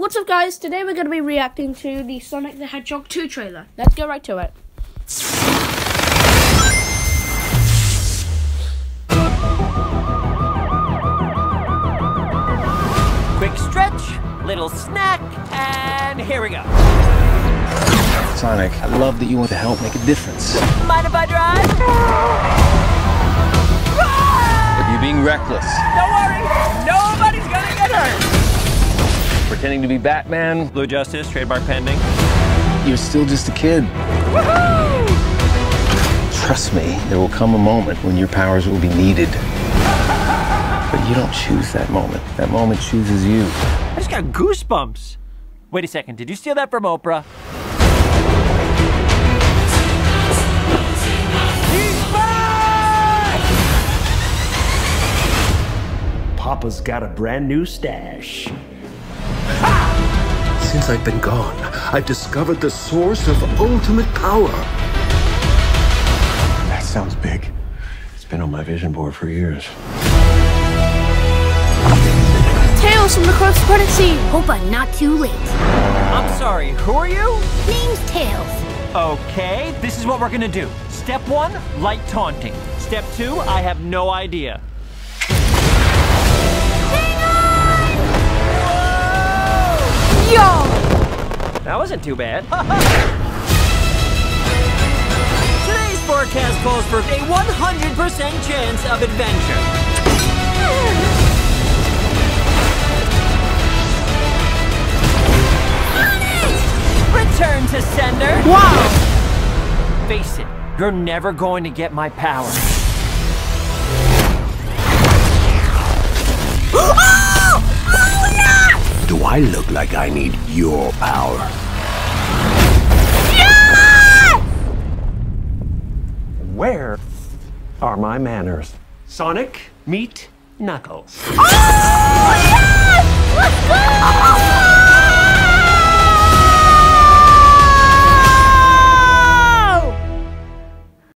What's up guys, today we're going to be reacting to the Sonic the Hedgehog 2 trailer. Let's get right to it. Quick stretch, little snack, and here we go. Sonic, I love that you want to help make a difference. Mind if I drive? But you're being reckless. Don't Pretending to be Batman. Blue Justice, trademark pending. You're still just a kid. Trust me, there will come a moment when your powers will be needed. But you don't choose that moment. That moment chooses you. I just got goosebumps. Wait a second, did you steal that from Oprah? He's back! Papa's got a brand new stash. Since I've been gone, I've discovered the source of ultimate power. That sounds big. It's been on my vision board for years. Tails from the cross credit scene. Hope I'm not too late. I'm sorry, who are you? Name's Tails. Okay, this is what we're gonna do. Step one, light taunting. Step two, I have no idea. Wasn't too bad. Today's forecast calls for a 100% chance of adventure. Return to sender. Wow! Face it, you're never going to get my power. oh! Oh, no! Do I look like I need your power? Where are my manners? Sonic, meet Knuckles. Ah!